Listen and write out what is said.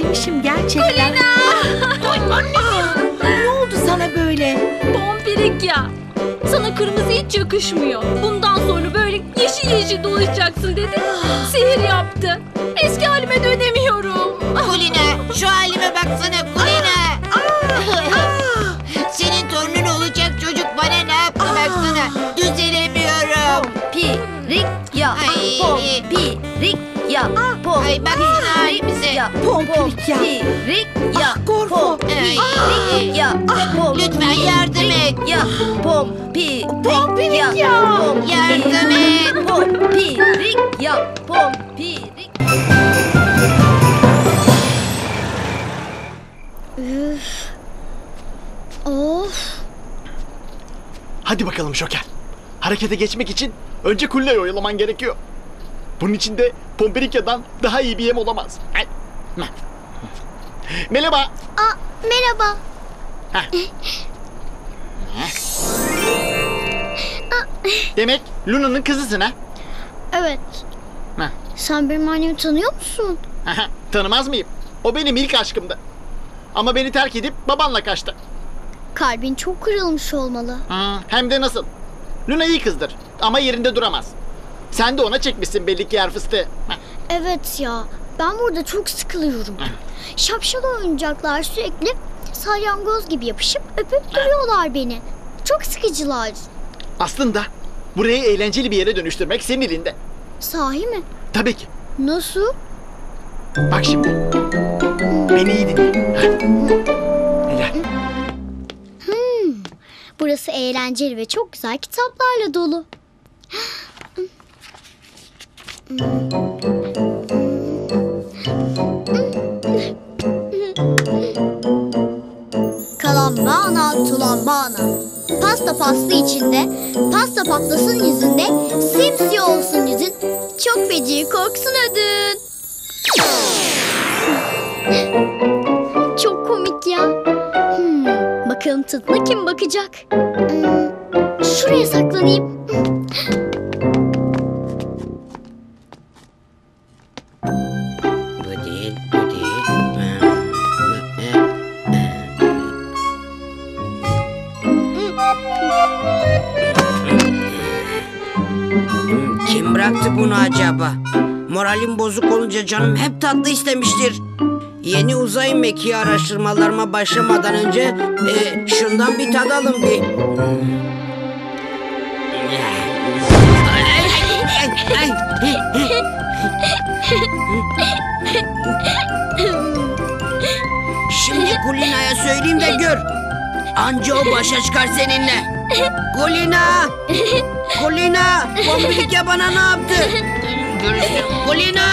demişim gerçekten. Aa, ne oldu sana böyle? Pompirik ya. Sana kırmızı hiç yakışmıyor. Bundan sonra böyle yeşil yeşil dolaşacaksın dedi. Sihir yaptı. Eski halime dönemiyorum. Kulina şu halime baksana Kulina. Senin torunun olacak çocuk bana ne yaptı baksana. Düzelemiyorum. Pirik ya. Ay. Pompirik ya. Pom. Ay baksana halimize. ya. Pompirik ya. Pompirik ya. Ah Gorfo. Pompirik ya. Pompirik Lütfen yardım et. ya. Pompirik Pompirik ya. Yardım et. Pompirik ya. Pompirik. Of. Hadi bakalım Şoker. Harekete geçmek için önce kulleyi oyalaman gerekiyor. Bunun için de Pomperikya'dan daha iyi bir yem olamaz. Ay. Merhaba. Aa, merhaba. Demek Luna'nın kızısın ha? Evet. Heh. Sen benim annemi tanıyor musun? Tanımaz mıyım? O benim ilk aşkımdı. Ama beni terk edip babanla kaçtı. Kalbin çok kırılmış olmalı. Hı, Hem de nasıl? Luna iyi kızdır ama yerinde duramaz. Sen de ona çekmişsin belli ki yer fıstığı. Evet ya. Ben burada çok sıkılıyorum. Şapşal oyuncaklar sürekli salyangoz gibi yapışıp öpüp duruyorlar beni. Çok sıkıcılar. Aslında burayı eğlenceli bir yere dönüştürmek senin elinde. Sahi mi? Tabii ki. Nasıl? Bak şimdi. Beni iyi dinle. Gel. Burası eğlenceli ve çok güzel kitaplarla dolu. Kalambana tulambana. Pasta pasta içinde, pasta patlasın yüzünde, simsiyah olsun yüzün, çok feci korksun ödün. Çok komik ya. Hmm, bakalım tadına kim bakacak? Hmm, şuraya saklanayım. Kim bıraktı bunu acaba? Moralim bozuk olunca canım hep tatlı istemiştir. Yeni uzay mekiği araştırmalarıma başlamadan önce e, şundan bir tadalım bir. Şimdi Kulina'ya söyleyeyim de gör. Anca o başa çıkar seninle. Kulina! Kulina! Pompilik ya bana ne yaptı? Kulina!